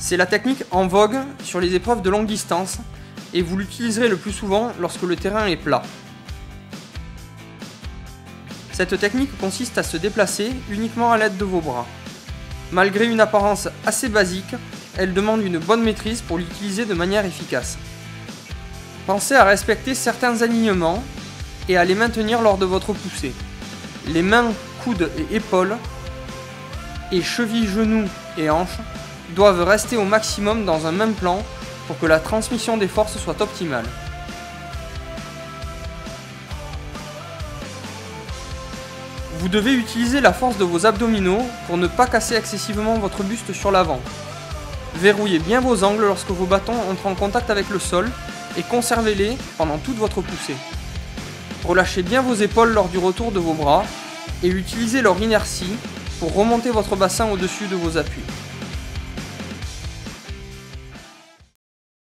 C'est la technique en vogue sur les épreuves de longue distance et vous l'utiliserez le plus souvent lorsque le terrain est plat. Cette technique consiste à se déplacer uniquement à l'aide de vos bras. Malgré une apparence assez basique, elle demande une bonne maîtrise pour l'utiliser de manière efficace. Pensez à respecter certains alignements et à les maintenir lors de votre poussée. Les mains, coudes et épaules, et chevilles, genoux et hanches doivent rester au maximum dans un même plan pour que la transmission des forces soit optimale. Vous devez utiliser la force de vos abdominaux pour ne pas casser excessivement votre buste sur l'avant. Verrouillez bien vos angles lorsque vos bâtons entrent en contact avec le sol et conservez-les pendant toute votre poussée. Relâchez bien vos épaules lors du retour de vos bras et utilisez leur inertie pour remonter votre bassin au-dessus de vos appuis.